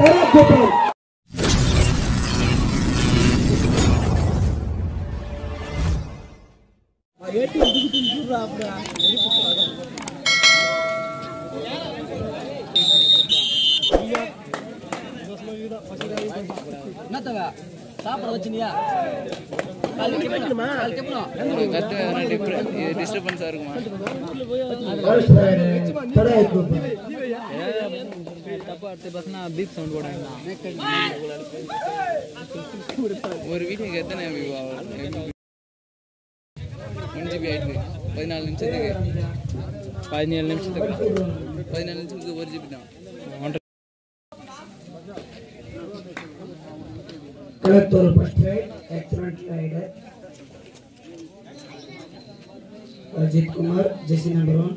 தரக்கூட்டம் சாப்பிட வச்சுனியா டிஸ்டர்பன்ஸா இருக்குமா? அடுத்த பசங்க பீப் சவுண்ட் போடுறாங்க ஒரு வீடியோக்கு எத்தனை வியூ ஒன் ஜிபி ஆயிடுது. பதினாலு நிமிஷத்துக்கு. பதினேழு நிமிஷத்துக்கு. பதினாலு நிமிஷத்துக்கு ஒரு ஜிபி தான். First right rider Ajith Kumar ஜெசி நம்பர் ஒன்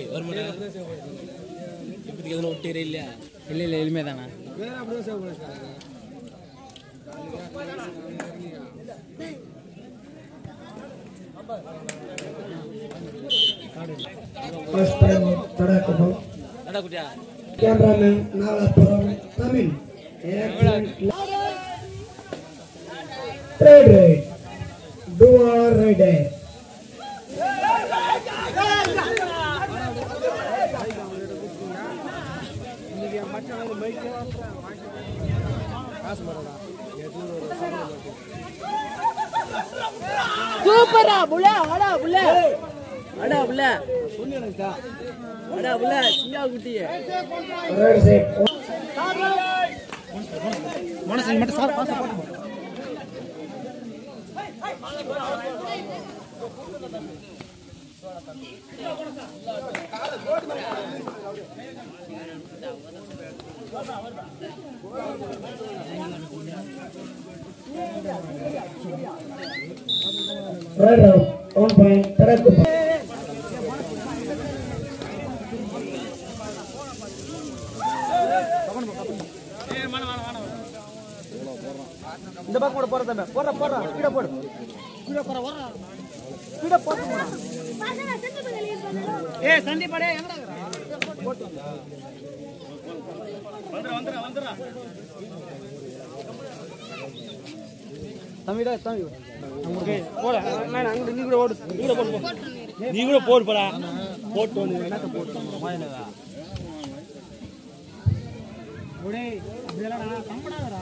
ஒரு மணி நேரம் இப்போதைக்கு எதுவும் விட்டுறே இல்லையா இல்லை இல்லை எளிமே தானே ஃபர்ஸ்ட் டைம் தரக்கூட்டம் நடா குட்டியா cameraman Nagalapuram Tamil right right டுவார் rider சூப்பரா புள்ள அடா புள்ள. அடா புள்ள. அடா புள்ள சிங்கா குட்டி ரைட் மனசு மட்டும் சார் பாச போட்டு ரைட் அவுட் ஒன் பாயிண்ட் தரக்கூட்டம் இந்த பக்கம் கூட போற தம்பி. போற போற ஸ்பீடா போடு. ஸ்பீடா போற வர ஸ்பீட போட்டு போடா. ஏ சண்டி படே. எங்கடா போட்டு வந்துற வந்துற வந்துற தம்பிடா தம்பி. நமக்கு போட. நான் அங்க நீ கூட ஓடு. நீ கூட போடு போ. நீ கூட போடு போடா. போட்டு ஒடே அப்படியெல்லாம் நான் கம்படாதடா.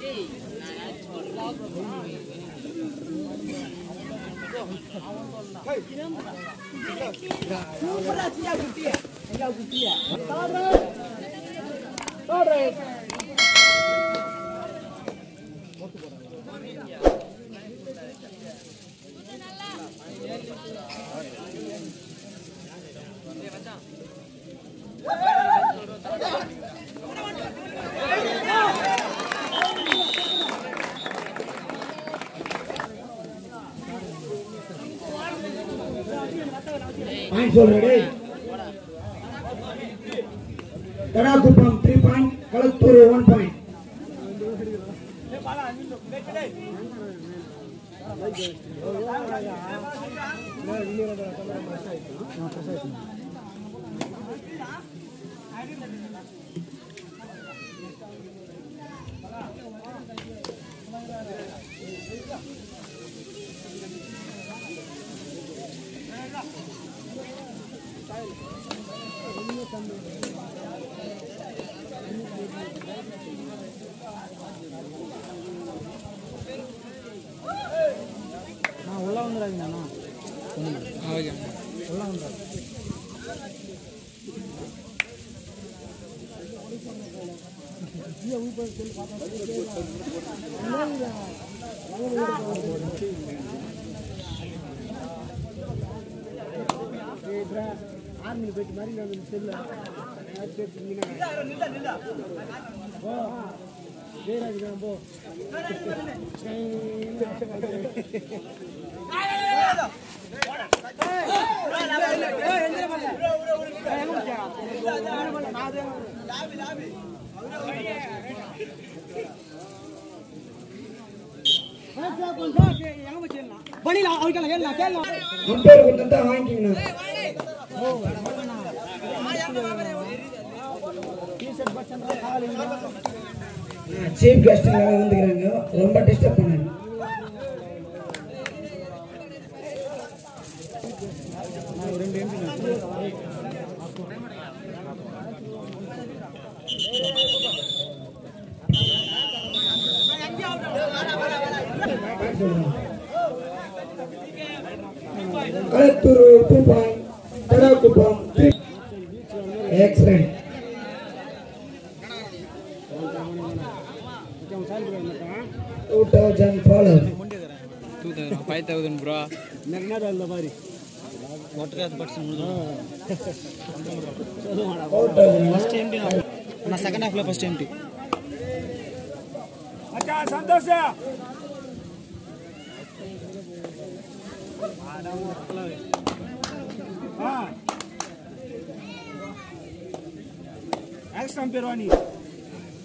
Hey, પાંચ સો રેડે તડાકુ પંપ થ્રી પોઈન્ટ કળકપુર વન પોઈન્ટ Thank you. நான் உள்ள வந்துடாதீங்க அண்ணா. உள்ள வந்துடாது பார்த்தா ஆர்மியில் போயிட்டு மாதிரி நான் செல்ல. ஜெயராஜ் போ. வாங்கிக்கணும். சீஃப் கெஸ்ட் வந்துக்கிறாங்க ரொம்ப டிஸ்டர்ப் பண்ணாங்க two thousand followers two thousand five thousand bro నెగ్నాదాల బారి ఫస్ట్ ఏంటి నా సెకండ్ హాఫ్లో ఫస్ట్ ఏంటి సంతోష ఎక్స్ పంపారు అని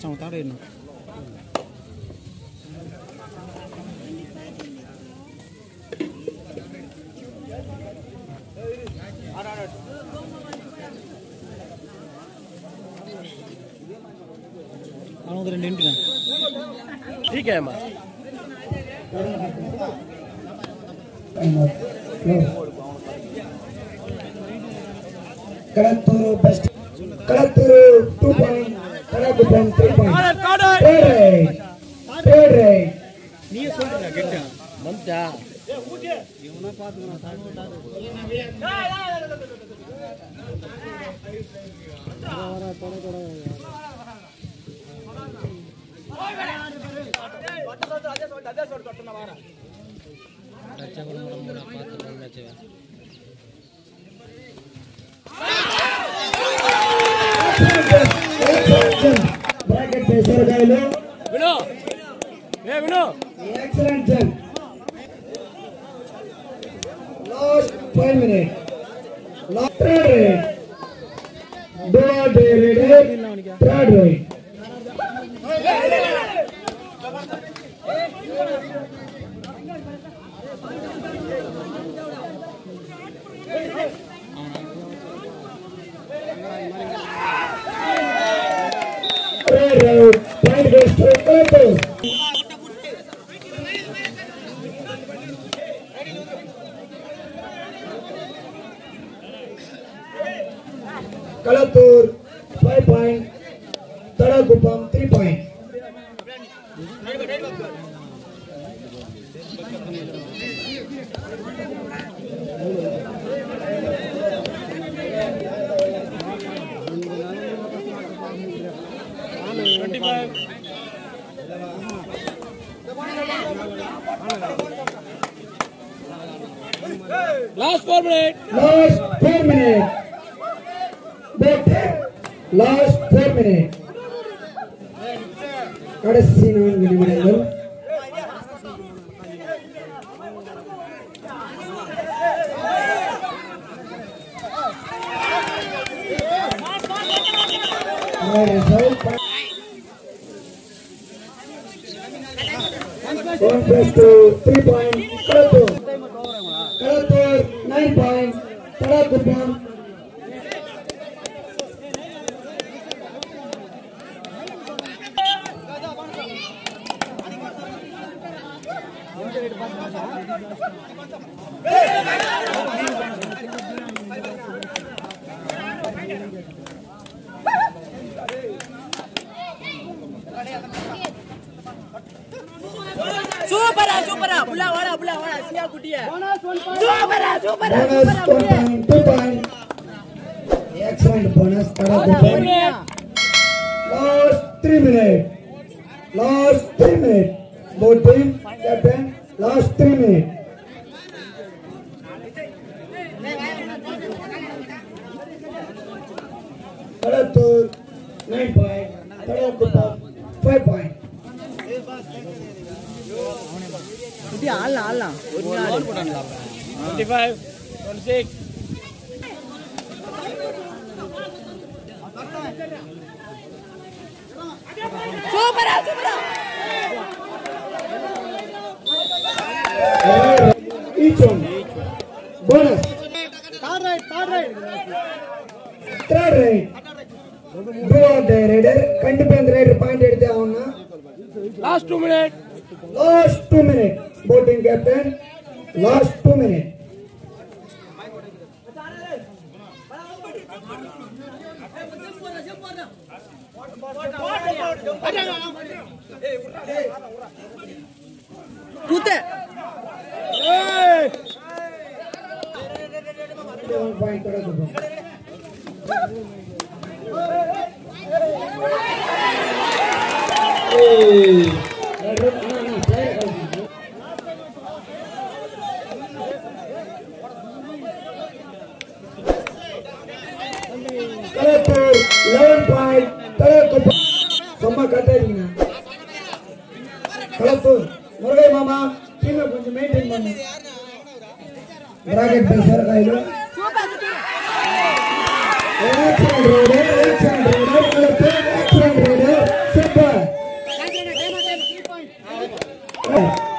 லாஸ்ட் அவங்க தாடிடணும் அவங்க ரெண்டு நிமிடம் ठीक है Kalathur Kalathur two point Another point, three points. Third right. Third right. நீ சொல்லுங்க கெட்டா வந்துட்டா இவனா பாத்துக்கணும் 10 minutes. Last third rate. Third rate. Third rate. Third round. Third rate. Third rate. Last four minutes. But last four minutes. கடைசி நான்கு நிமிடங்கள் Right result. One plus two, three point, Kumar சூப்பரா சூப்பரா உள்ள வர बोला वाला सिया गुटिया बोनस 1 पॉइंट दो बरा दो बरा bonus 1 point 2 point excellent bonus पड़ा दो point last 3 minute last 3 minute both team captain last 3 minute कड़तूर 9 point कड़तूर குட்டி ஆடலாம் ஆடலாம் டுவெண்ட்டி ஃபைவ் டுவெண்ட்டி சிக்ஸ் சூப்பரா சூப்பரா Each one. Bonus. Third right. Go on the raider. கண்டிப்பா இந்த ரைடர் பாயிண்ட் எடுத்தே ஆகணும் last two minute last two minute बोटिंग कैप्टन हैं लास्ट टू मिनट ब्रैकेट दसर का इलो एक्शन